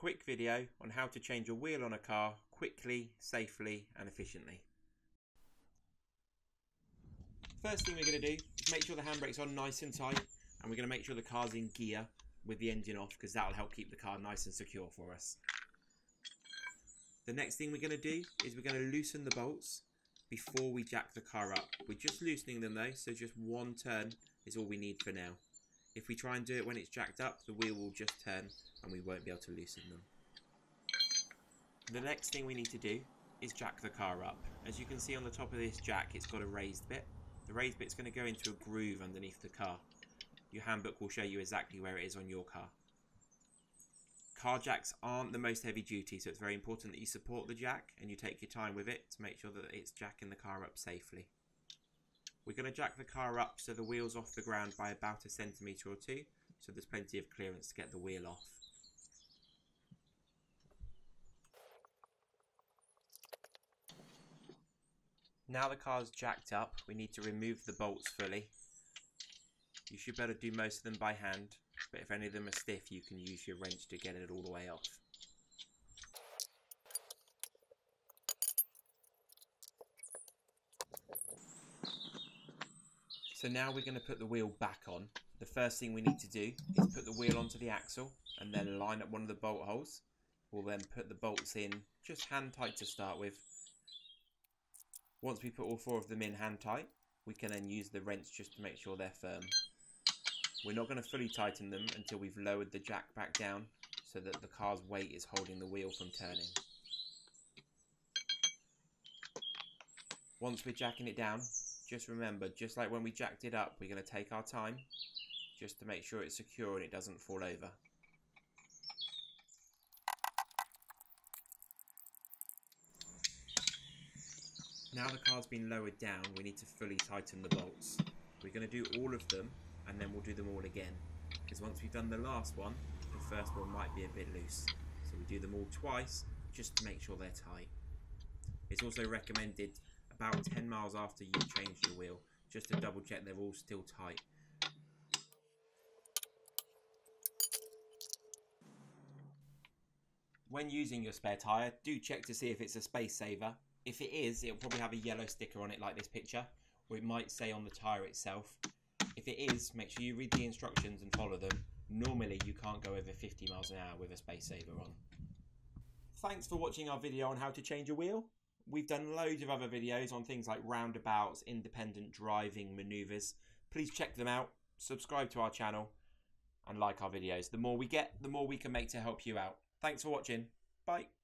quick video on how to change a wheel on a car quickly, safely and efficiently. First thing we're going to do is make sure the handbrakes are nice and tight and we're going to make sure the car's in gear with the engine off because that'll help keep the car nice and secure for us. The next thing we're going to do is we're going to loosen the bolts before we jack the car up. We're just loosening them though, so just one turn is all we need for now. If we try and do it when it's jacked up, the wheel will just turn and we won't be able to loosen them. The next thing we need to do is jack the car up. As you can see on the top of this jack, it's got a raised bit. The raised bit's going to go into a groove underneath the car. Your handbook will show you exactly where it is on your car. Car jacks aren't the most heavy duty, so it's very important that you support the jack and you take your time with it to make sure that it's jacking the car up safely. We're going to jack the car up so the wheel's off the ground by about a centimetre or two, so there's plenty of clearance to get the wheel off. Now the car's jacked up, we need to remove the bolts fully. You should better do most of them by hand, but if any of them are stiff you can use your wrench to get it all the way off. So now we're going to put the wheel back on. The first thing we need to do is put the wheel onto the axle and then line up one of the bolt holes. We'll then put the bolts in just hand tight to start with. Once we put all four of them in hand tight, we can then use the wrench just to make sure they're firm. We're not going to fully tighten them until we've lowered the jack back down so that the car's weight is holding the wheel from turning. Once we're jacking it down, just remember, just like when we jacked it up, we're going to take our time just to make sure it's secure and it doesn't fall over. Now the car's been lowered down, we need to fully tighten the bolts. We're going to do all of them and then we'll do them all again. Because once we've done the last one, the first one might be a bit loose. So we do them all twice just to make sure they're tight. It's also recommended about 10 miles after you've changed your wheel just to double check they're all still tight. When using your spare tyre, do check to see if it's a space saver. If it is, it'll probably have a yellow sticker on it like this picture, or it might say on the tyre itself. If it is, make sure you read the instructions and follow them. Normally you can't go over 50 miles an hour with a space saver on. Thanks for watching our video on how to change a wheel. We've done loads of other videos on things like roundabouts, independent driving manoeuvres. Please check them out, subscribe to our channel and like our videos. The more we get, the more we can make to help you out. Thanks for watching. Bye.